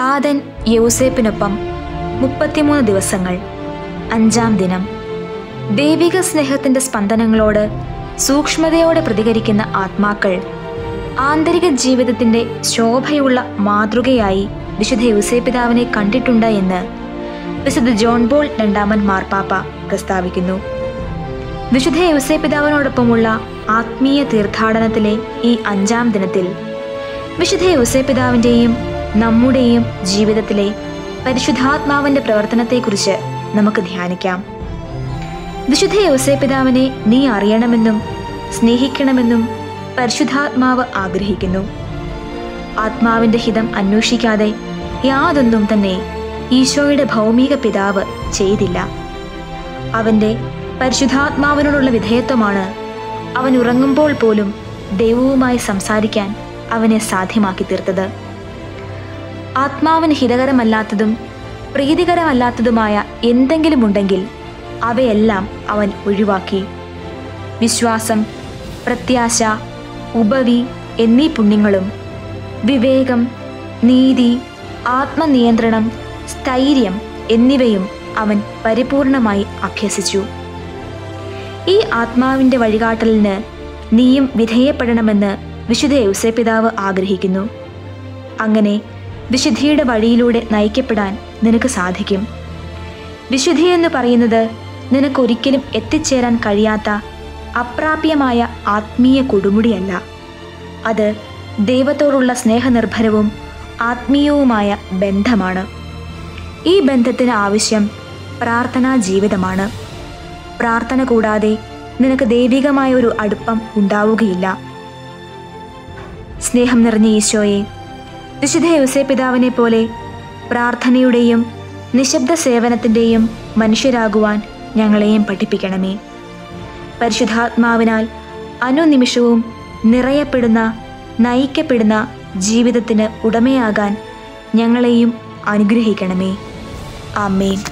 താതൻ യൗസേപ്പിനൊപ്പം മുപ്പത്തിമൂന്ന് ദിവസങ്ങൾ. അഞ്ചാം ദിനം. ദൈവിക സ്നേഹത്തിന്റെ സ്പന്ദനങ്ങളോട് സൂക്ഷ്മതയോടെ പ്രതികരിക്കുന്ന ആത്മാക്കൾ ആന്തരിക ജീവിതത്തിന്റെ ശോഭയുള്ള മാതൃകയായി വിശുദ്ധ യൗസേപിതാവിനെ കണ്ടിട്ടുണ്ട് എന്ന് വിശുദ്ധ ജോൺ ബോൾ രണ്ടാമൻ മാർപ്പാപ്പ പ്രസ്താവിക്കുന്നു. വിശുദ്ധ യൗസേപിതാവിനോടൊപ്പമുള്ള ആത്മീയ തീർത്ഥാടനത്തിലെ ഈ അഞ്ചാം ദിനത്തിൽ വിശുദ്ധ യൗസേപിതാവിന്റെയും നമ്മുടെയും ജീവിതത്തിലെ പരിശുദ്ധാത്മാവിന്റെ പ്രവർത്തനത്തെക്കുറിച്ച് നമുക്ക് ധ്യാനിക്കാം. വിശുദ്ധ യൗസേപിതാവിനെ നീ അറിയണമെന്നും സ്നേഹിക്കണമെന്നും പരിശുദ്ധാത്മാവ് ആഗ്രഹിക്കുന്നു. ആത്മാവിന്റെ ഹിതം അന്വേഷിക്കാതെ യാതൊന്നും തന്നെ ഈശോയുടെ ഭൗമിക പിതാവ് ചെയ്തില്ല. അവന്റെ പരിശുദ്ധാത്മാവിനോടുള്ള വിധേയത്വമാണ് അവൻ ഉറങ്ങുമ്പോൾ പോലും ദൈവവുമായി സംസാരിക്കാൻ അവനെ സാധ്യമാക്കി തീർത്തത് ആത്മാവിന് ഹിതകരമല്ലാത്തതും പ്രീതികരമല്ലാത്തതുമായ എന്തെങ്കിലും ഉണ്ടെങ്കിൽ അവയെല്ലാം അവൻ ഒഴിവാക്കി. വിശ്വാസം പ്രത്യാശ ഉപവി എന്നീ പുണ്യങ്ങളും വിവേകം നീതി ആത്മനിയന്ത്രണം സ്ഥൈര്യം എന്നിവയും അവൻ പരിപൂർണമായി അഭ്യസിച്ചു. ഈ ആത്മാവിന്റെ വഴികാട്ടലിന് നീയും വിധേയപ്പെടണമെന്ന് വിശുദ്ധ യൗസേപിതാവ് ആഗ്രഹിക്കുന്നു. അങ്ങനെ വിശുദ്ധിയുടെ വഴിയിലൂടെ നയിക്കപ്പെടാൻ നിനക്ക് സാധിക്കും. വിശുദ്ധി എന്ന് പറയുന്നത് നിനക്കൊരിക്കലും എത്തിച്ചേരാൻ കഴിയാത്ത അപ്രാപ്യമായ ആത്മീയ കൊടുമുടിയല്ല. അത് ദൈവത്തോടുള്ള സ്നേഹനിർഭരവും ആത്മീയവുമായ ബന്ധമാണ്. ഈ ബന്ധത്തിന് ആവശ്യം പ്രാർത്ഥനാ ജീവിതമാണ്. പ്രാർത്ഥന കൂടാതെ നിനക്ക് ദൈവികമായ ഒരു അടുപ്പം ഉണ്ടാവുകയില്ല. സ്നേഹം നിറഞ്ഞ ഈശോയെ വിശുദ്ധ യൗസേപിതാവിനെ പോലെ പ്രാർത്ഥനയുടെയും നിശബ്ദ സേവനത്തിന്റെയും മനുഷ്യരാകുവാൻ ഞങ്ങളെയും പഠിപ്പിക്കണമേ. പരിശുദ്ധാത്മാവിനാൽ അനുനിമിഷവും നിറയപ്പെടുന്ന നയിക്കപ്പെടുന്ന ജീവിതത്തിന് ഉടമയാകാൻ ഞങ്ങളെയും അനുഗ്രഹിക്കണമേ. ആമേൻ.